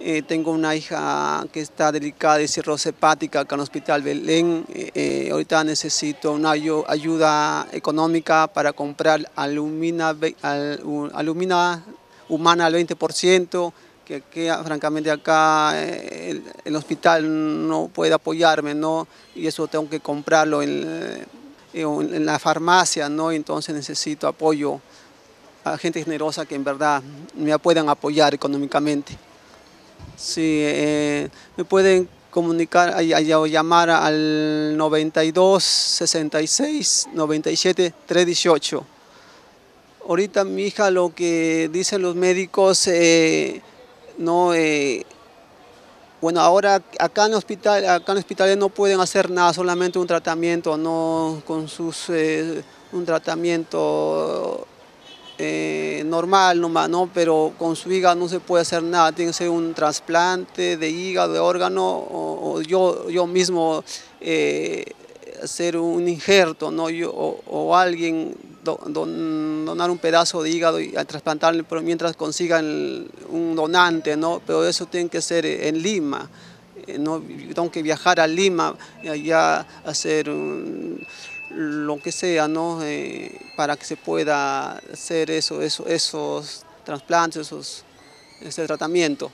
Eh, tengo una hija que está delicada de cirrosis hepática acá en el Hospital Belén. Eh, eh, ahorita necesito una ayuda económica para comprar alumina, alumina humana al 20%, que, francamente acá el, hospital no puede apoyarme, ¿no? Y eso tengo que comprarlo en, en la farmacia, ¿no? Entonces necesito apoyo a gente generosa que en verdad me puedan apoyar económicamente. Sí, eh, me pueden comunicar o llamar al 92 66 97 318. Ahorita mi hija lo que dicen los médicos, eh, no, eh, bueno, ahora acá en el hospital, acá en hospitales no pueden hacer nada, solamente un tratamiento, no con sus un tratamiento eh, normal nomás, ¿no? pero con su hígado no se puede hacer nada, tiene que ser un trasplante de hígado, de órgano, o, yo, yo mismo eh, hacer un injerto, ¿no? Yo, o, alguien donar un pedazo de hígado y trasplantarle pero mientras consigan un donante, ¿no? pero eso tiene que ser en Lima. Eh, no tengo que viajar a Lima y allá hacer un, lo que sea, ¿no? Eh, para que se pueda hacer eso, eso, esos trasplantes, esos, ese tratamiento.